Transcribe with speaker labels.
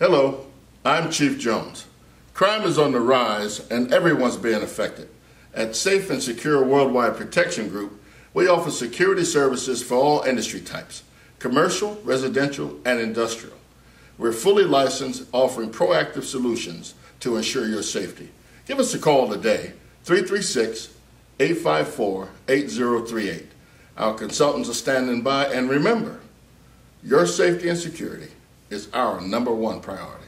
Speaker 1: Hello, I'm Chief Jones. Crime is on the rise and everyone's being affected. At Safe and Secure Worldwide Protection Group, we offer security services for all industry types commercial, residential, and industrial. We're fully licensed, offering proactive solutions to ensure your safety. Give us a call today, 336 854 8038. Our consultants are standing by, and remember, your safety and security is our number one priority.